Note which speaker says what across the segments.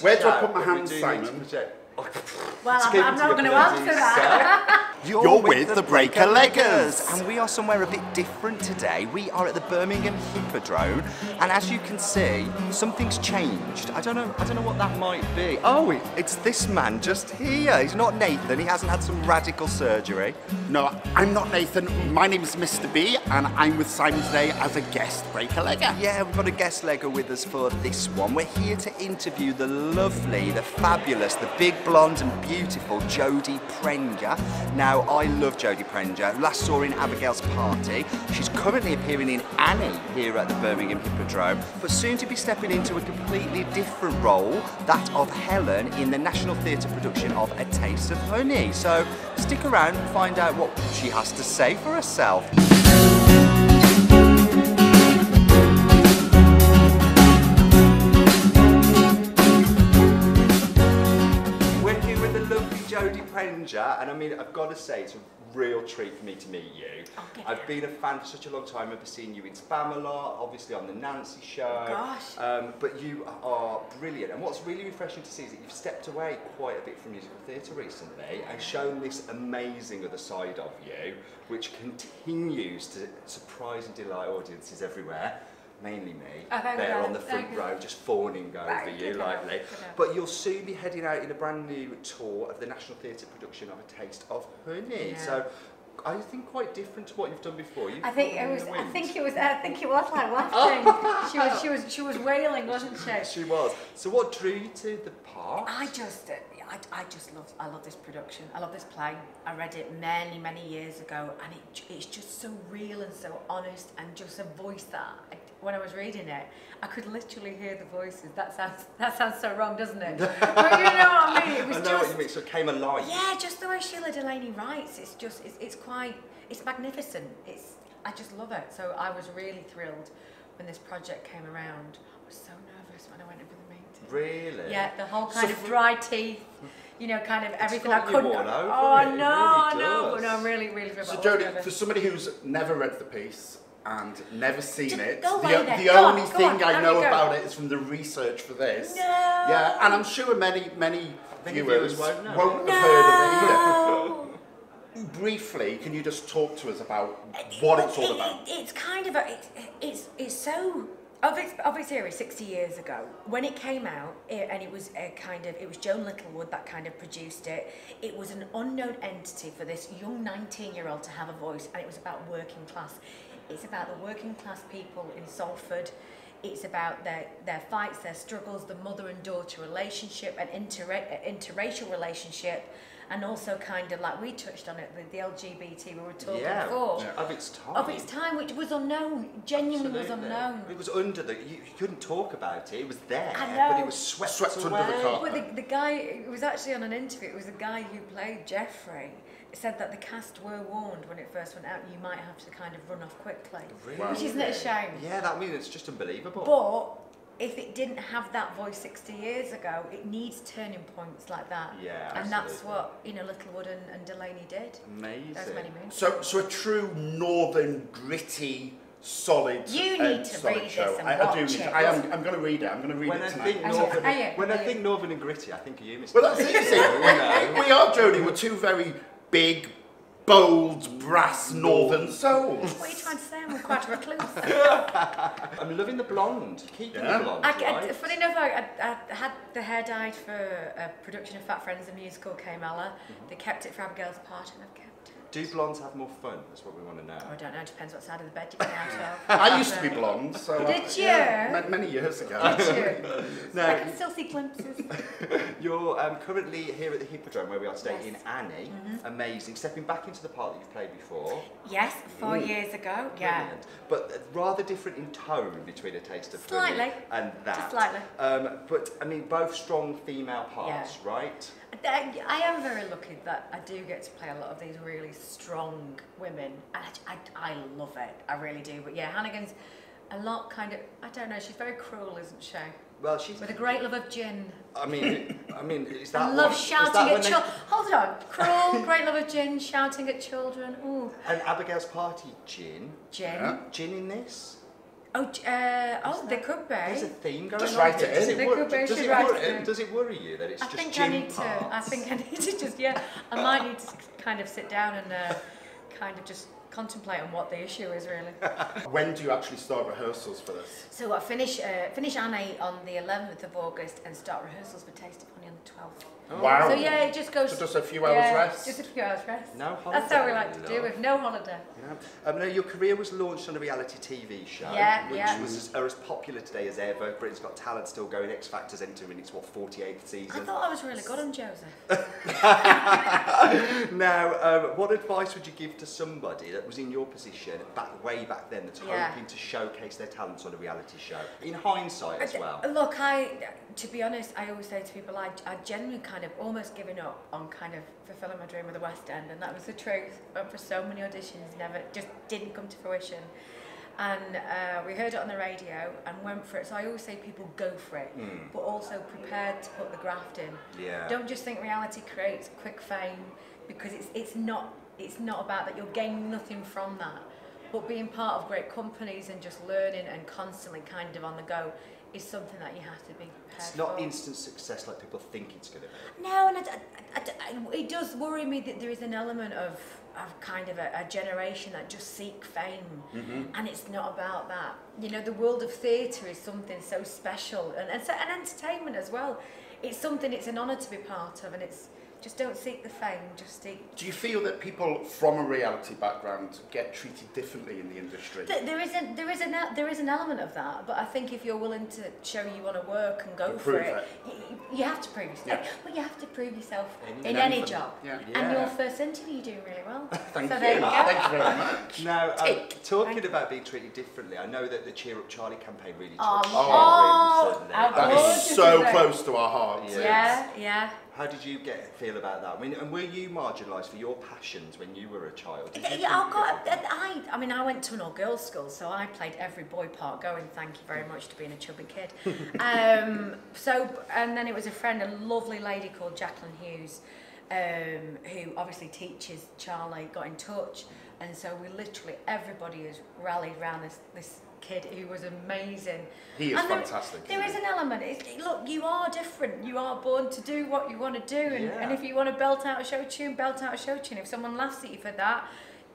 Speaker 1: Where do I
Speaker 2: shout,
Speaker 1: put my
Speaker 2: but we
Speaker 1: hands,
Speaker 2: do need
Speaker 1: Simon?
Speaker 2: to project-
Speaker 3: Well,
Speaker 2: To
Speaker 3: I'm,
Speaker 2: keep
Speaker 3: I'm
Speaker 2: it
Speaker 3: not
Speaker 2: to
Speaker 3: going
Speaker 2: the
Speaker 3: to answer
Speaker 2: bloody
Speaker 3: that.
Speaker 1: You're with the Break A Leggers.
Speaker 4: And we are somewhere a bit different today. We are at the Birmingham Hippodrome, and as you can see, something's changed. I don't know. I don't know what that might be. Oh, it- it's this man just here. He's not Nathan. He hasn't had some radical surgery.
Speaker 1: No, I'm not Nathan. My name is Mr. B, and I'm with Simon today as a guest Break A Legger.
Speaker 4: Yeah, we've got a guest legger with us for this one. We're here to interview the lovely, the fabulous, the big blonde and beautiful Jodie Prenger. Now, I love Jodie Prenger. Last saw in Abigail's Party. She's currently appearing in Annie here at the Birmingham Hippodrome, but soon to be stepping into a completely different role, that of Helen in the National Theatre production of A Taste of Honey. So stick around and find out what she has to say for herself. stranger, and I mean, I've got to say, it's a real treat for me to meet you.
Speaker 3: Oh,
Speaker 4: I've been a fan for such a long time. I've remember seeing you in Spam a lot, obviously on the Nancy show.
Speaker 3: Oh, gosh.
Speaker 4: Um, but you are brilliant. And what's really refreshing to see is that you've stepped away quite a bit from musical theatre recently and shown this amazing other side of you, which continues to surprise and delight audiences everywhere. Mainly me.
Speaker 3: Oh,
Speaker 4: there on the front row, just fawning over
Speaker 3: Thank
Speaker 4: you lightly. But you'll soon be heading out in a brand new tour of the National Theatre production of A Taste of Honey.
Speaker 3: Yeah.
Speaker 4: So I think quite different to what you've done before. You've
Speaker 3: I think it was. I think it was. I think it was like laughing. she was. She was. She was wailing, wasn't she?
Speaker 4: She was. So what drew you to the part?
Speaker 3: I just, I, I just love, I love this production. I love this play. I read it many, many years ago, and it, it's just so real and so honest, and just a voice that, I, when I was reading it, I could literally hear the voices. That sounds, that sounds so wrong, doesn't it? but you know what I mean. It was
Speaker 4: I know
Speaker 3: just,
Speaker 4: what you mean. So it came alive.
Speaker 3: yeah, just the way Shelagh Delaney writes. It's just, it's, it's quite, it's magnificent. It's, I just love it. So I was really thrilled when this project came around. I was so nervous when I went in for the meeting.
Speaker 4: Really?
Speaker 3: Yeah, the whole
Speaker 4: So
Speaker 3: kind of
Speaker 4: for-
Speaker 3: dry teeth, you know, kind of everything
Speaker 4: got
Speaker 3: I couldn't.
Speaker 4: all over
Speaker 3: oh
Speaker 4: it, it
Speaker 3: no,
Speaker 4: really
Speaker 3: no, but
Speaker 4: does.
Speaker 3: no, I'm really, really. really
Speaker 1: So, Jodie, for somebody who's never read the piece and never seen
Speaker 3: Just
Speaker 1: it,
Speaker 3: go
Speaker 1: the,
Speaker 3: away then.
Speaker 1: the
Speaker 3: Go on,
Speaker 1: only
Speaker 3: go
Speaker 1: thing
Speaker 3: on,
Speaker 1: I know about it is from the research for this.
Speaker 3: No.
Speaker 1: Yeah, and I'm sure many, many
Speaker 4: Many
Speaker 1: viewers,
Speaker 4: viewers won't know.
Speaker 1: won't have heard of it either. Briefly, can you just talk to us about what it's all about?
Speaker 3: it- it's kind of a, it's, it's, it's so of its of its era 60 years ago when it came out it, and it was a kind of it was Joan Littlewood that kind of produced it it was an unknown entity for this young 19 year old to have a voice and it was about working class. It's about the working class people in Salford. It's about their, their fights, their struggles, the mother and daughter relationship, an uh, interracial relationship, and also kind of like we touched on it, the, the LGBT we were talking
Speaker 4: Yeah.
Speaker 3: before
Speaker 4: Of its time.
Speaker 3: of its time, which was unknown, genuinely was unknown.
Speaker 4: It was under the. You, you couldn't talk about it. It was there,
Speaker 3: I
Speaker 4: but it
Speaker 3: know.
Speaker 4: was swept,
Speaker 1: Swept under the
Speaker 4: away.
Speaker 1: carpet.
Speaker 3: But the, the guy, it was actually on an interview, it was the guy who played Jeffrey, said that the cast were warned when it first went out, you might have to kind of run off quickly. Really? Which isn't it a shame?
Speaker 4: Yeah, that means it's just unbelievable.
Speaker 3: But if it didn't have that voice 60 years ago, it needs turning points like that.
Speaker 4: Yeah,
Speaker 3: And that's what, you know, Littlewood and, and Delaney did.
Speaker 4: Amazing.
Speaker 3: Those many moons.
Speaker 1: So, so a true northern, gritty, solid.
Speaker 3: You
Speaker 1: uh,
Speaker 3: need to
Speaker 1: solid
Speaker 3: read
Speaker 1: show.
Speaker 3: this and
Speaker 1: I, I do
Speaker 3: watch
Speaker 1: need.
Speaker 3: it.
Speaker 1: I am. I'm going to read it. I'm going to read
Speaker 4: When
Speaker 1: it
Speaker 4: I think northern,
Speaker 3: are you-
Speaker 4: when I think northern and gritty, I think of you, Mr.
Speaker 1: Well, that's it. you see. we, we are, Jodie. We're two very big, bold, brass northern souls.
Speaker 3: What are you trying to say? I'm quite a recluse.
Speaker 4: I'm loving the blonde. Keeping
Speaker 1: Yeah.
Speaker 4: the blonde,
Speaker 3: I, I, funny enough, I, I, I had the hair dyed for a production of Fat Friends, the musical Kay Mellor.
Speaker 4: Mm-hmm.
Speaker 3: They kept it for Abigail's part and I've kept it.
Speaker 4: Do blondes have more fun? That's what we want to know.
Speaker 3: Oh, I don't know, It depends what side of the bed you get out of.
Speaker 1: I used to be blonde, so I-
Speaker 3: Did you?
Speaker 1: yeah, many years ago.
Speaker 3: Did you? I
Speaker 4: No,
Speaker 3: can still see glimpses.
Speaker 4: you're um, currently here at the Hippodrome where we are today
Speaker 3: Yes.
Speaker 4: in Annie.
Speaker 3: Mm-hmm.
Speaker 4: Amazing. Stepping back into the part that you've played before.
Speaker 3: Yes, four years ago, yeah.
Speaker 4: Brilliant. But uh, rather different in tone between A Taste of
Speaker 3: Slightly.
Speaker 4: and that.
Speaker 3: Just slightly.
Speaker 4: Um, but, I mean, both strong female parts,
Speaker 3: Yeah.
Speaker 4: right?
Speaker 3: I, I am very lucky that I do get to play a lot of these really strong women. And I, I, I love it, I really do. But yeah, Hannigan's a lot kind of, I don't know, she's very cruel, isn't she?
Speaker 4: Well, she's...
Speaker 3: With a great love of gin.
Speaker 4: I mean, I mean, is that
Speaker 3: And love
Speaker 4: what- is
Speaker 3: shouting
Speaker 4: that
Speaker 3: at
Speaker 4: when they-
Speaker 3: children. Hold on. Cruel, great love of gin, shouting at children. Ooh,
Speaker 4: And Abigail's party, gin.
Speaker 3: gin.
Speaker 1: Yeah.
Speaker 4: Gin in this?
Speaker 3: Oh, j- uh, oh, they could be.
Speaker 4: There's a theme going
Speaker 1: Just
Speaker 4: on.
Speaker 1: write
Speaker 4: here.
Speaker 1: it
Speaker 4: Does
Speaker 1: in.
Speaker 4: it, wor-
Speaker 3: They could be,
Speaker 4: does,
Speaker 3: should
Speaker 4: it
Speaker 3: write
Speaker 4: worry,
Speaker 3: it.
Speaker 4: does it worry you that it's
Speaker 3: I
Speaker 4: just
Speaker 3: think
Speaker 4: gym
Speaker 3: I need to. I think I need to just yeah. I might need to kind of sit down and uh, kind of just contemplate on what the issue is really.
Speaker 1: When do you actually start rehearsals for this?
Speaker 3: So I finish uh, finish Annie on the 11th of August and start rehearsals for Taste of Honey on the 12th.
Speaker 1: Wow.
Speaker 3: So yeah, it just goes.
Speaker 1: So just a few hours
Speaker 3: yeah,
Speaker 1: rest?
Speaker 3: Just a few hours rest.
Speaker 4: No holiday.
Speaker 3: That's how we like to do with no holiday.
Speaker 4: Yeah. Um, no, your career was launched on a reality TV show,
Speaker 3: Yeah,
Speaker 4: which
Speaker 3: yeah.
Speaker 4: was as, as popular today as ever. Britain's Got Talent still going. X Factor's entering its what 48th season.
Speaker 3: I thought I was really good on Joseph.
Speaker 4: now, um, what advice would you give to somebody that was in your position back way back then that's
Speaker 3: Yeah.
Speaker 4: hoping to showcase their talents on a reality show? In hindsight, as well.
Speaker 3: Look, I, to be honest, I always say to people, I, I genuinely kind of almost given up on kind of fulfilling my dream of the West End, and that was the truth. Went for so many auditions, never, just didn't come to fruition. And uh, we heard it on the radio and went for it. So I always say people go for it, but also prepared to put the graft in.
Speaker 4: Yeah.
Speaker 3: Don't just think reality creates quick fame because it's it's not it's not about that. You'll gain nothing from that. But being part of great companies and just learning and constantly kind of on the go is something that you have to be
Speaker 4: It's not
Speaker 3: for.
Speaker 4: instant success like people think it's going to be.
Speaker 3: No, and I, I- I- it does worry me that there is an element of, of kind of a, a generation that just seek fame, mm-hmm. and it's not about that. You know, the world of theatre is something so special, and, and, so, and entertainment as well. It's something. It's an honour to be part of, and it's just don't seek the fame. Just seek.
Speaker 1: Do you feel that people from a reality background get treated differently in the industry?
Speaker 3: Th- There is a, there is an there is an element of that, but I think if you're willing to show you want to work and go
Speaker 1: You
Speaker 3: for
Speaker 1: prove
Speaker 3: it,
Speaker 1: it.
Speaker 3: You, you have to prove yourself.
Speaker 1: Yeah.
Speaker 3: Well, you have to prove yourself
Speaker 4: In-
Speaker 3: in,
Speaker 4: in
Speaker 3: any job.
Speaker 1: Yeah.
Speaker 3: And your first interview, you're doing really well.
Speaker 1: Thank
Speaker 3: so
Speaker 1: you.
Speaker 3: there you go.
Speaker 1: Thank you very much.
Speaker 4: Now, um, talking
Speaker 3: Thank
Speaker 4: about being treated differently, I know that the Cheer Up Charlie campaign really
Speaker 3: Oh,
Speaker 4: touched
Speaker 3: oh,
Speaker 4: you recently.
Speaker 3: how
Speaker 1: That
Speaker 3: gorgeous
Speaker 1: is so
Speaker 3: is
Speaker 1: close to our hearts.
Speaker 4: Yeah.
Speaker 3: Yeah, yeah.
Speaker 4: How did you get feel about that? I mean, and were you marginalised for your passions when you were a child? Did
Speaker 3: Yeah, I've got.
Speaker 4: were-
Speaker 3: I, I mean, I went to an all-girls school, so I played every boy part. Going, thank you very much to being a chubby kid. um, so, and then it was a friend, a lovely lady called Jacqueline Hughes, um, who obviously teaches Charlie. Got in touch, and so we literally everybody has rallied around this this kid who was amazing.
Speaker 1: He is
Speaker 3: And there-
Speaker 1: fantastic,
Speaker 3: There
Speaker 1: isn't
Speaker 3: is an element. It's, look, you are different. You are born to do what you want to do, and, and if you want to belt out a show tune, belt out a show tune. If someone laughs at you for that,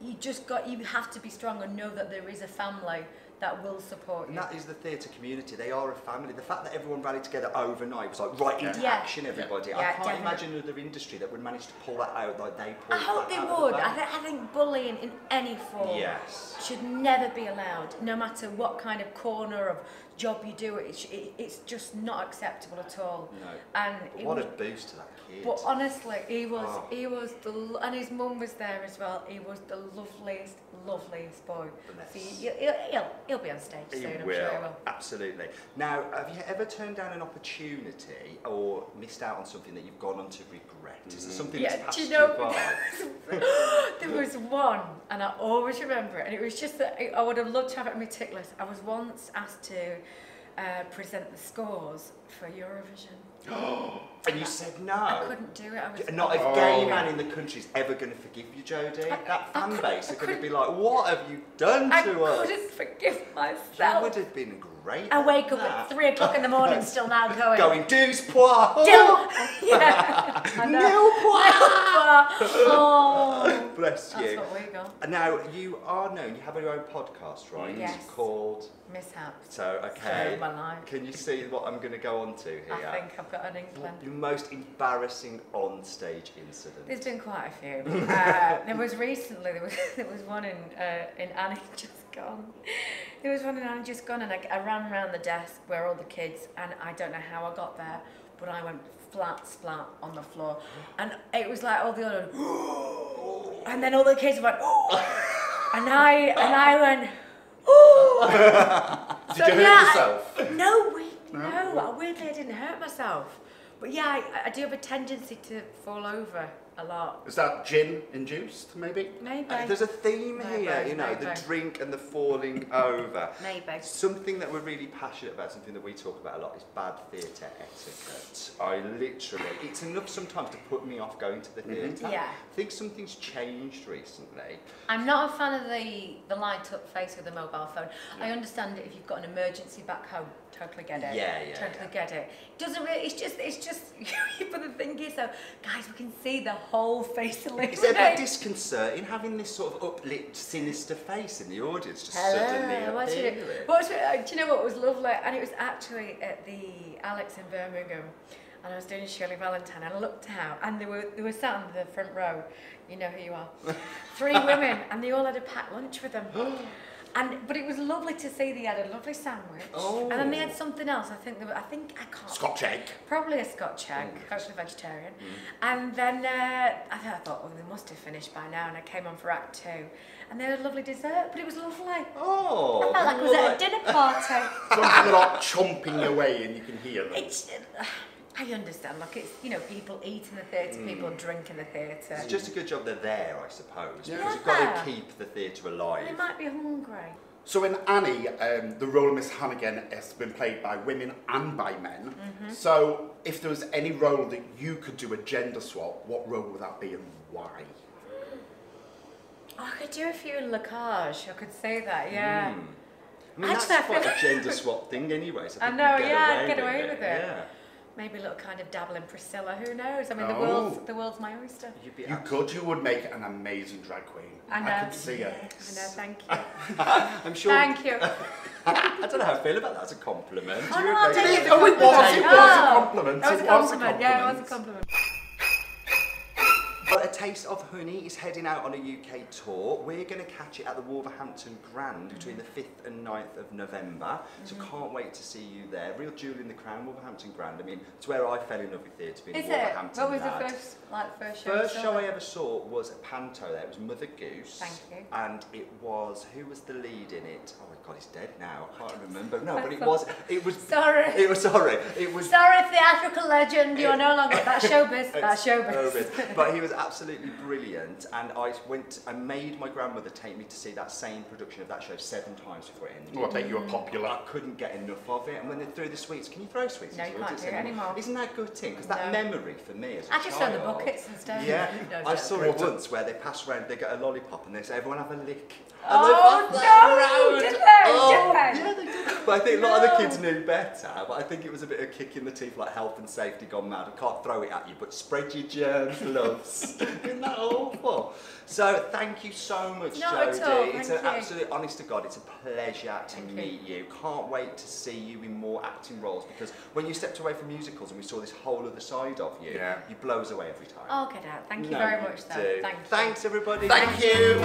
Speaker 3: you just got. You have to be strong and know that there is a family that will support you.
Speaker 4: And that is the theatre community. They are a family. The fact that everyone rallied together overnight was like right into
Speaker 3: yeah.
Speaker 4: action, everybody.
Speaker 3: Yeah, I
Speaker 4: can't
Speaker 3: definitely.
Speaker 4: imagine another industry that would manage to pull that out like they pulled.
Speaker 3: I hope they would. I, th I think bullying in any form
Speaker 4: yes.
Speaker 3: should never be allowed, no matter what kind of corner of job you do. It, sh- it, it's just not acceptable at all.
Speaker 4: No.
Speaker 3: And it
Speaker 4: What
Speaker 3: was
Speaker 4: a boost to that kid.
Speaker 3: But honestly, he was
Speaker 4: Oh.
Speaker 3: he was the and his mum was there as well. He was the loveliest, loveliest boy. So you, he'll, he'll, he'll be on stage
Speaker 4: He
Speaker 3: soon. I'm
Speaker 4: will,
Speaker 3: sure he will.
Speaker 4: absolutely. Now, have you ever turned down an opportunity or missed out on something that you've gone on to regret? Is there mm. something
Speaker 3: Yeah,
Speaker 4: that's passed
Speaker 3: do you know?
Speaker 4: by?
Speaker 3: there was one, and I always remember it, and it was just that I- I would have loved to have it on my tick list. I was once asked to uh, present the scores for Eurovision.
Speaker 4: And you said no.
Speaker 3: I couldn't do it. I was
Speaker 4: Not a
Speaker 1: Oh.
Speaker 4: gay man in the country is ever going to forgive you, Jodie.
Speaker 3: I-
Speaker 4: That
Speaker 3: I
Speaker 4: fan base are going to be like, what have you done to us?
Speaker 3: I couldn't forgive
Speaker 4: You
Speaker 3: myself.
Speaker 4: would have been great.
Speaker 3: I wake up
Speaker 4: that.
Speaker 3: at three o'clock in the morning, still now going.
Speaker 4: Going, douze points.
Speaker 3: Dill. yeah.
Speaker 4: Nil points.
Speaker 3: oh.
Speaker 4: Bless
Speaker 3: That's
Speaker 4: you.
Speaker 3: what we got.
Speaker 4: Now, you are known, you have your own podcast, right?
Speaker 3: Yes.
Speaker 4: It's called,
Speaker 3: Mishaps.
Speaker 4: so, okay.
Speaker 3: Story my life.
Speaker 4: Can you see what I'm going to go on to here?
Speaker 3: I think I've got an inkling.
Speaker 4: Your most embarrassing on-stage incident.
Speaker 3: There's been quite a few. Uh, there was recently there was there was one in uh, in Annie just gone. There was one in Annie just gone, and I, I ran around the desk where all the kids, and I don't know how I got there, but I went flat splat on the floor, and it was like all the other, and then all the kids went, and I and I went.
Speaker 1: Did
Speaker 3: So,
Speaker 1: you hurt
Speaker 3: yeah, I-
Speaker 1: yourself?
Speaker 3: No, we,
Speaker 1: No?
Speaker 3: no. Weirdly I didn't hurt myself. But yeah, I, I do have a tendency to fall over a lot.
Speaker 1: Is that gin induced, maybe?
Speaker 3: Maybe.
Speaker 4: Uh, There's a theme
Speaker 3: Maybe,
Speaker 4: here, you know, the drink and the falling over.
Speaker 3: Maybe.
Speaker 4: Something that we're really passionate about, something that we talk about a lot, is bad theatre etiquette. I literally, it's enough sometimes to put me off going to the theatre.
Speaker 3: Yeah.
Speaker 4: I think something's changed recently.
Speaker 3: I'm not a fan of the, the light up face with the mobile phone. I understand it if you've got an emergency back home. Totally get it.
Speaker 4: Yeah, yeah,
Speaker 3: Totally
Speaker 4: yeah.
Speaker 3: get it. Doesn't really. It's just. It's just. but the thing is, though, guys, we can see the whole face of
Speaker 4: Is it a disconcerting having this sort of uplit, sinister face in the audience just
Speaker 3: Hello.
Speaker 4: suddenly
Speaker 3: What's it?
Speaker 4: appearing?
Speaker 3: It? uh, Do you know what was lovely? And it was actually at the Alex in Birmingham, and I was doing Shirley Valentine. And I looked out, and they were they were sat on the front row. You know who you are. Three women, and they all had a packed lunch with them. And but it was lovely to see they had a lovely sandwich, and then they had
Speaker 4: Oh.
Speaker 3: something else. I think they were, I think I can't.
Speaker 1: Scotch egg.
Speaker 3: Probably a Scotch egg, hopefully vegetarian.
Speaker 4: Mm.
Speaker 3: And then uh, I, thought, I thought, well, they must have finished by now. And I came on for Act Two, and they had a lovely dessert, but it was lovely.
Speaker 4: Oh,
Speaker 3: I felt like I was at a dinner party.
Speaker 1: Something like chomping away and you can hear them.
Speaker 3: it's, I understand. Look, it's you know people eat in the theatre, people drink in the theatre.
Speaker 4: It's just a good job they're there, I suppose,
Speaker 1: Yeah.
Speaker 4: because you've got to keep the theatre alive.
Speaker 3: they might be hungry.
Speaker 1: So in Annie, um, the role of Miss Hannigan has been played by women and by men.
Speaker 3: Mm-hmm.
Speaker 1: So if there was any role that you could do a gender swap, what role would that be and why?
Speaker 3: Oh, I could do a few in La Cage. I could say that, yeah.
Speaker 4: Hmm. I mean,
Speaker 3: Actually, I
Speaker 4: that's quite
Speaker 3: feel-
Speaker 4: a gender swap thing anyway. So
Speaker 3: I
Speaker 4: think
Speaker 3: know,
Speaker 4: you'd
Speaker 3: yeah, I'd get away with it.
Speaker 4: Yeah.
Speaker 3: Maybe a little kind of dabble in Priscilla. Who knows? I mean, the
Speaker 1: Oh.
Speaker 3: world's the world's my oyster.
Speaker 4: You'd be
Speaker 1: You
Speaker 4: abs-
Speaker 1: could, you would make an amazing drag queen.
Speaker 3: I know.
Speaker 1: could see it.
Speaker 3: I know. Thank you.
Speaker 4: I'm sure.
Speaker 3: Thank you.
Speaker 4: I don't know how I feel about that as a compliment.
Speaker 3: Oh, no, I'll
Speaker 4: make
Speaker 3: take
Speaker 4: it-
Speaker 3: it as a
Speaker 1: Oh, it was, it
Speaker 3: compliment.
Speaker 1: was a
Speaker 3: Oh,
Speaker 1: compliment. It was a
Speaker 3: compliment. Yeah, it was a
Speaker 1: compliment.
Speaker 4: Well, A Taste of Honey is heading out on a UK tour. We're going to catch it at the Wolverhampton Grand between the 5th and 9th of November. Mm -hmm. So
Speaker 3: mm-hmm.
Speaker 4: can't wait to see you there. Real jewel in the crown, Wolverhampton Grand. I mean, it's where I fell in love with theatre, being
Speaker 3: is
Speaker 4: Wolverhampton
Speaker 3: Is
Speaker 4: it?
Speaker 3: What was the first like, first show?
Speaker 4: First show? I ever saw was a panto there. It was Mother Goose.
Speaker 3: Thank you.
Speaker 4: And it was who was the lead in it? Oh my god, he's dead now. I can't remember. No, but it was it was
Speaker 3: Sorry.
Speaker 4: It was sorry. It was
Speaker 3: Sorry, of the theatrical legend. You're no longer that showbiz. That showbiz.
Speaker 4: showbiz. but he was absolutely brilliant, and I went. I made my grandmother take me to see that same production of that show seven times before it ended.
Speaker 1: Oh, I bet you were popular.
Speaker 4: I couldn't get enough of it, and when they threw the sweets, can you throw sweets?
Speaker 3: No, you
Speaker 4: the
Speaker 3: can't do it anymore.
Speaker 4: Isn't that gutting? Because that memory for me as a
Speaker 3: I just throw the
Speaker 4: child-
Speaker 3: buckets instead.
Speaker 4: Yeah,
Speaker 3: No,
Speaker 4: I saw it once where they pass around, they get a lollipop, and they say, "Everyone have a lick." Oh, and
Speaker 3: Oh,
Speaker 4: they
Speaker 3: no,
Speaker 4: around.
Speaker 3: did they?
Speaker 4: Oh,
Speaker 3: Did they?
Speaker 4: Yeah, they did. But I think a lot of the kids knew better. But I think it was a bit of kick in the teeth, like health and safety gone mad. I can't throw it at you, but spread your germs, loves. Isn't that awful? So thank you so much,
Speaker 3: Not at
Speaker 4: Jodie.
Speaker 3: all,
Speaker 4: it's
Speaker 3: thank
Speaker 4: an
Speaker 3: you.
Speaker 4: absolute, honest to God, it's a pleasure to
Speaker 3: Thank
Speaker 4: meet you. Can't wait to see you in more acting roles because when you stepped away from musicals and we saw this whole other side of you,
Speaker 1: Yeah.
Speaker 4: you blow us away every time.
Speaker 3: Oh, get out. Thank you
Speaker 4: No,
Speaker 3: very much, though.
Speaker 4: do.
Speaker 3: Thank you.
Speaker 4: Thanks, everybody.
Speaker 1: Thank you.